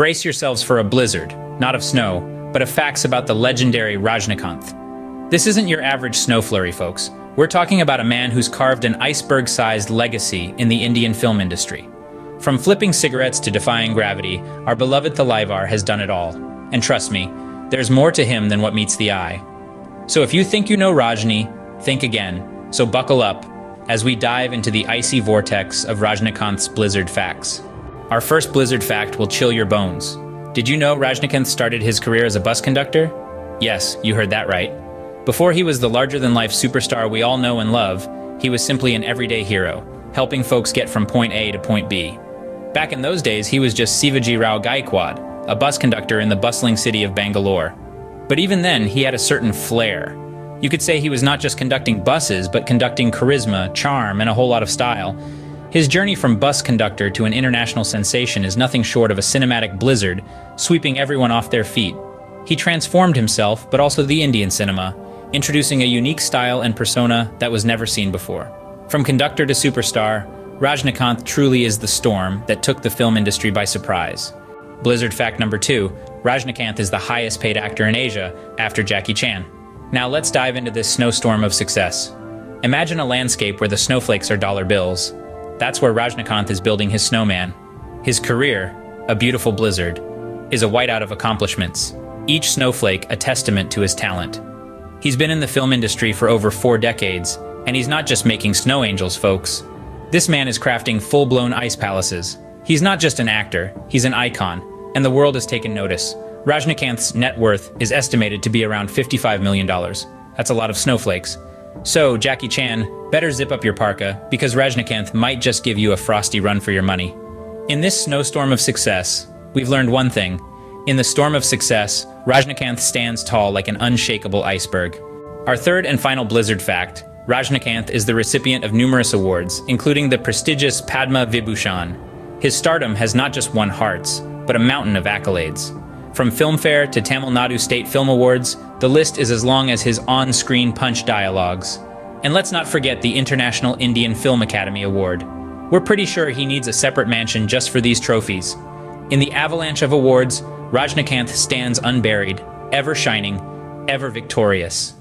Brace yourselves for a blizzard, not of snow, but of facts about the legendary Rajnikanth. This isn't your average snow flurry, folks. We're talking about a man who's carved an iceberg-sized legacy in the Indian film industry. From flipping cigarettes to defying gravity, our beloved Thalaivar has done it all. And trust me, there's more to him than what meets the eye. So if you think you know Rajni, think again. So buckle up as we dive into the icy vortex of Rajnikanth's blizzard facts. Our first blizzard fact will chill your bones. Did you know Rajnikanth started his career as a bus conductor? Yes, you heard that right. Before he was the larger-than-life superstar we all know and love, he was simply an everyday hero, helping folks get from point A to point B. Back in those days, he was just Sivaji Rao Gaikwad, a bus conductor in the bustling city of Bangalore. But even then, he had a certain flair. You could say he was not just conducting buses, but conducting charisma, charm, and a whole lot of style. His journey from bus conductor to an international sensation is nothing short of a cinematic blizzard, sweeping everyone off their feet. He transformed himself, but also the Indian cinema, introducing a unique style and persona that was never seen before. From conductor to superstar, Rajnikanth truly is the storm that took the film industry by surprise. Blizzard fact number two, Rajnikanth is the highest paid actor in Asia after Jackie Chan. Now let's dive into this snowstorm of success. Imagine a landscape where the snowflakes are dollar bills. That's where Rajnikanth is building his snowman. His career, a beautiful blizzard, is a whiteout of accomplishments, each snowflake a testament to his talent. He's been in the film industry for over four decades, and he's not just making snow angels, folks. This man is crafting full-blown ice palaces. He's not just an actor, he's an icon, and the world has taken notice. Rajnikanth's net worth is estimated to be around $55 million. That's a lot of snowflakes. So, Jackie Chan, better zip up your parka, because Rajnikanth might just give you a frosty run for your money. In this snowstorm of success, we've learned one thing. In the storm of success, Rajnikanth stands tall like an unshakable iceberg. Our third and final Blizzard fact, Rajnikanth is the recipient of numerous awards, including the prestigious Padma Vibhushan. His stardom has not just won hearts, but a mountain of accolades. From Filmfare to Tamil Nadu State Film Awards, the list is as long as his on-screen punch dialogues. And let's not forget the International Indian Film Academy Award. We're pretty sure he needs a separate mansion just for these trophies. In the avalanche of awards, Rajnikanth stands unburied, ever shining, ever victorious.